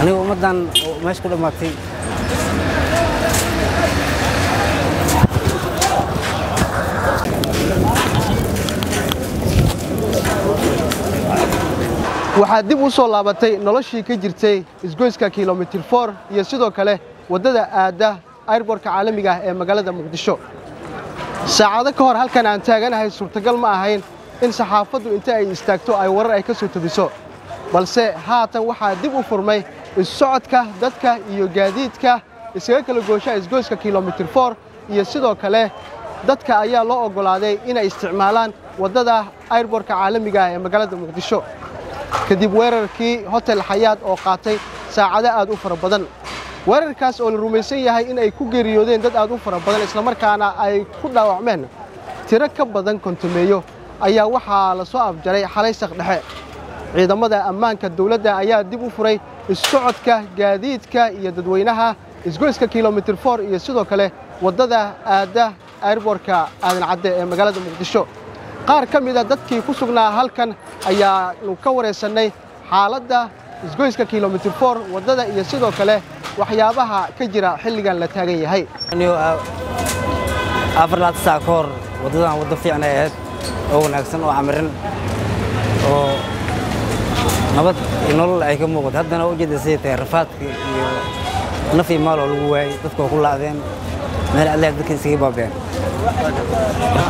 aniga ummaddan meesha ku dhammaatay. Waxaa dib u soo laabatay noloshii ka jirtay isgoyska kilomitir for iyo sidoo kale waddada aadda airbortka caalamiga ah ee magaalada muqdisho. Saacado ka hor halkan aan taaganahay suurtagal ma ahayn in saxaafaddu inta ay istaagto ay warar ay ka soo tabiso balse haatan waxaa dib u furmay issocodka dadka iyo gaadiidka isaga kala gooshaa isgoyska kilomitir for iyo sidoo kale dadka ayaa loo oggolaaday inay isticmaalaan waddada airbortka caalamiga ah ee magaalada muqdisho. Kadib weerarkii hotel xayaad oo qaatay saacado aad u fara badan. Weerarkaas oo la rumaysan yahay in ay ku geeriyoodeen dad aad u fara badan islamarkaana ay ku dhaawacmeen tiro ka badan kontameeyo ayaa waxaa la soo afjaray xalay saqdhexe ciidamada ammaanka dawladda ayaa dib u furay issocodka gaadiidka iyo dadweynaha isgoyska kilomitir for iyo sidoo kale waddada aadda airbortka aadan cadde ee magaalada muqdisho. Qaar ka mida dadkii ku sugnaa halkan ayaanu ka wareysannay xaaladda isgoyska kilomitir for waddada iyo sidoo kale waxyaabaha ka jira xilligan la taagan yahay. Afar laata saac ka hor waddadan waddo fiican ay ahayd oo wanaagsan oo camiran oo nabad nolol ay ka muuqato. Haddana u jeeda siday tahay rafaadka iyo naf iyo maal oo lagu waayey dadka oo ku laacdeen meel adleer dadka iskaga baabeen.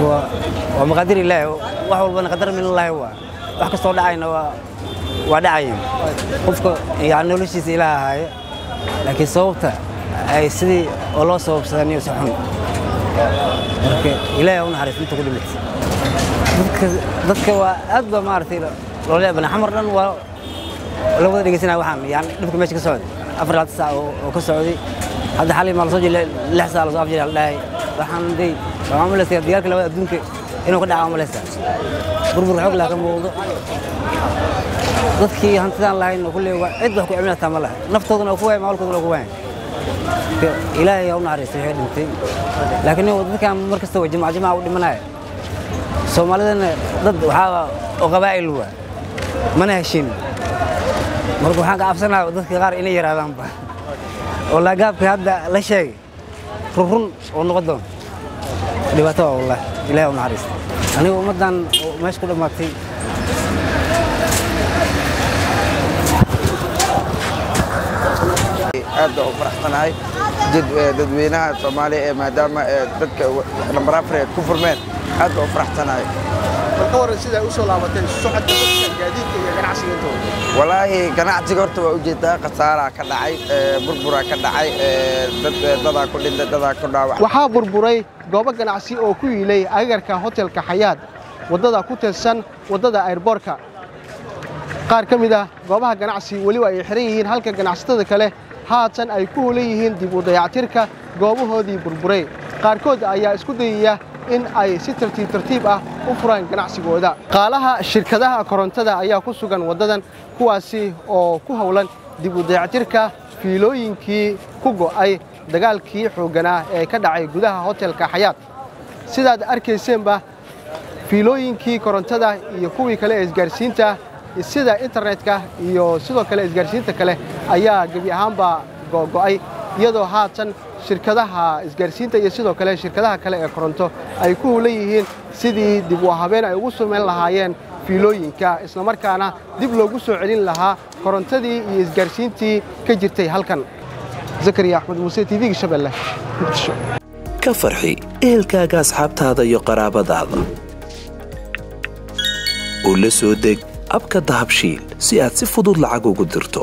Waa maqaadir ilaahi wax walbana qadar min illaahi waa. Wax kastoo dhacayna waa waa dhacayeen qofka yani noloshiisa ilaah ahaaye laakiin sababta ay sidii oo loo sababsadan iyo si xun. Marka ilaahi u naxariis inta ku dadka dadka waa aad ba maaragtay loo leebana xamar dhan waa la wada dhegeysanaya waxaan yani dhibka meesha ka socday afar laata saac oo ka socday. Hadda xalay maa la soo jilay lix saac la soo afjilay la dhahay waxaan day waxaan umalaysaa dagaalka labada adduunka inuu ka dhaca umalaysaa burbur xoog laa ka muuqdo. Dadkii hantidaan lahayn oo kulley cid wax ku cimilata ma laha. Naftooduna ku waaya maalkooduna ku waaya ilaahay u naxariistay waxay dhintay. Laakiin dadkan mar kasta waa jamac jamaca u dhimanaya. Soomaalidana dad waxaa oo qabaa'il waa mana heshin marka waxaan ka cabsanaya dadka qaar inay yaraadaanba oo laagaabka hadda la sheegay rurun oo noqon doon. Dhibaato waa wallahi ilaahay u naxariista aniga ummaddan meesha ku dhammaatay. Aad baan u faraxsanahay dadweynaha soomaaliya ee maadaama dadka ay ku furmeen aad baan u faraxsanahay ka socodka gaadiidka iyo ganacsiga intooda? Walaahi ganacsiga horta waa u jeedaa khasaaraa ka dhacay burburaa ka dhacay dadaa ku dhintay dadaa ku dhaawac. Waxaa burburay goobo ganacsi oo ku yiilay agagarka hotelka xayaad waddada ku tirsan waddada airboorka qaar ka mid ah goobaha ganacsi weliba ay xihan yihiin halka ganacsatada kale haatan ay ku hulan yihiin dib u dayactirka goobahoodii burburay. Qaarkood ayaa isku dayaya in ay si tartiib tartiib ah u furaan ganacsigooda. Qaalaha shirkadaha korontada ayaa ku sugan waddadan kuwaasi oo ku howlan dib u dayactirka fiilooyinkii ku go'ay dagaalkii xoogganaa ee ka dhacay gudaha hotelka xayaad sidaad arkayseenba fiilooyinkii korontada iyo kuwii kale ee isgaarsiinta sida internetka iyo sidoo kale isgaarsiinta kale ayaa gebi ahaanba go'go'ay iyadoo haatan shirkadaha isgaarsiinta iyo sidoo kale shirkadaha kale ee koronto ay ku hulan yihiin sidii dib u habeen ay ugu samayn lahaayeen fiilooyinka islamarkaana dib loogu soo celin lahaa korontadii iyo isgaarsiintii ka jirtay halkan. Zakariya axmed muuse tv-ga shabeelle. Muqdisho ka farxi ehelkaaga asxaabtaada iyo qaraabadaada. Oo la soo deg abka dahabshiil si aad si fudud lacag ugu dirto